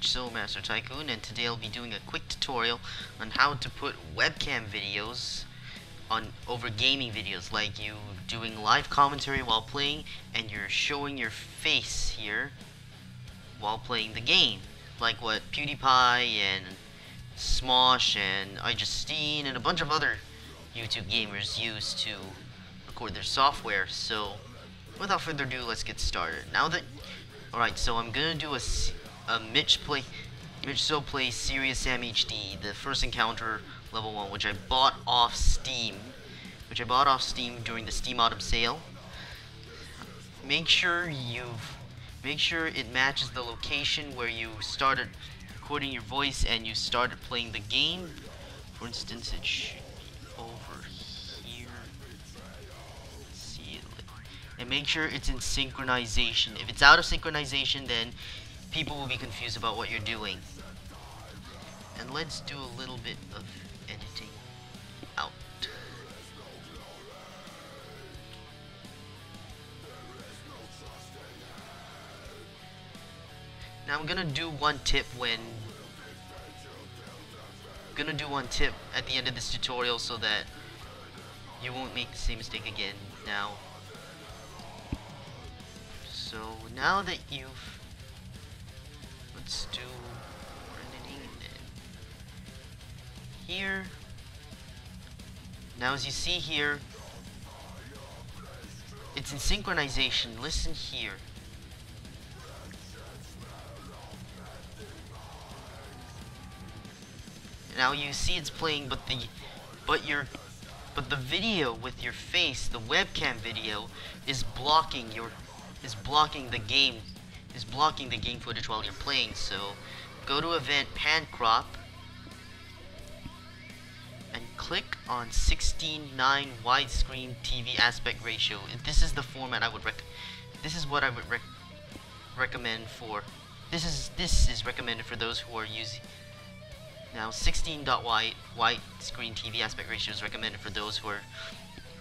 Soul Master Tycoon and today I'll be doing a quick tutorial on how to put webcam videos on over gaming videos like you doing live commentary while playing and you're showing your face here while playing the game. Like what PewDiePie and Smosh and iJustine and a bunch of other YouTube gamers use to record their software. So without further ado let's get started. Now that alright so I'm gonna do a, a Mitch play Mitch Soh Play Serious Sam HD the first encounter level 1 which I bought off Steam which I bought off Steam during the Steam Autumn sale. Make sure you've make sure it matches the location where you started recording your voice and you started playing the game. For instance it should and make sure it's in synchronization. If it's out of synchronization then people will be confused about what you're doing. And let's do a little bit of editing out. Now I'm gonna do one tip when gonna do one tip at the end of this tutorial so that you won't make the same mistake again now so now that you've let's do here. Now as you see here, it's in synchronization. Listen here. Now you see it's playing, but the but your but the video with your face, the webcam video, is blocking your is blocking the game is blocking the game footage while you're playing. So go to event pan crop and click on 16:9 widescreen TV aspect ratio. This is the format I would rec. This is what I would rec recommend for. This is this is recommended for those who are using. Now 16 dot wide widescreen TV aspect ratio is recommended for those who are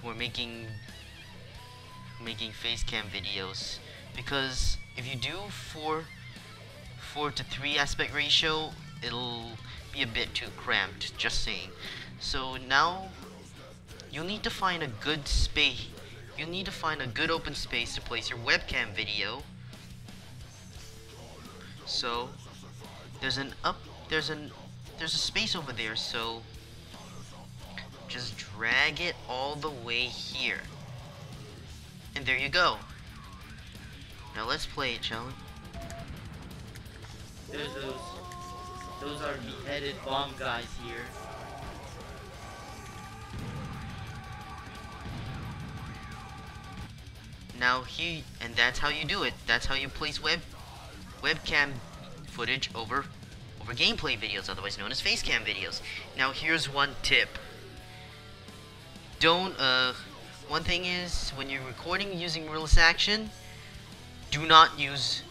who are making making face cam videos because if you do 4 4 to 3 aspect ratio it'll be a bit too cramped just saying so now you'll need to find a good space. You'll need to find a good open space to place your webcam video. So there's an up there's an there's a space over there so just drag it all the way here. And there you go. Now let's play it, shall we? There's those those are beheaded bomb guys here. Now he and that's how you do it. That's how you place web webcam footage over over gameplay videos, otherwise known as facecam videos. Now here's one tip. Don't uh one thing is when you're recording using Mirillis Action, do not use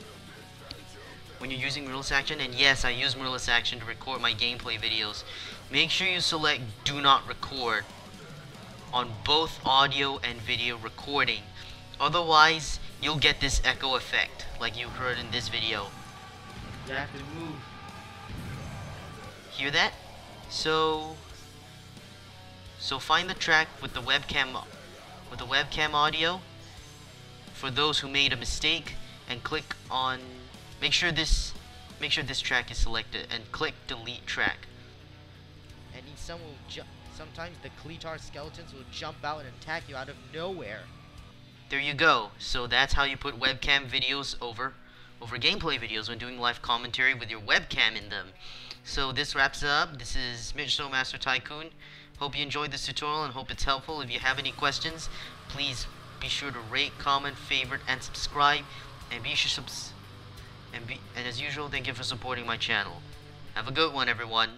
when you're using Mirillis Action, and yes, I use Mirillis Action to record my gameplay videos, make sure you select Do Not Record on both audio and video recording Otherwise, you'll get this echo effect, like you heard in this video. You have to move. Hear that? So, so find the track with the webcam, with the webcam audio. For those who made a mistake, and click on. Make sure this, make sure this track is selected, and click delete track. And some will sometimes the Kleer skeletons will jump out and attack you out of nowhere. There you go. So that's how you put webcam videos over over gameplay videos when doing live commentary with your webcam in them. So this wraps up. This is Mitch Master Tycoon. Hope you enjoyed this tutorial and hope it's helpful. If you have any questions, please be sure to rate, comment, favorite, and subscribe. And be sure subs and be and as usual, thank you for supporting my channel. Have a good one, everyone.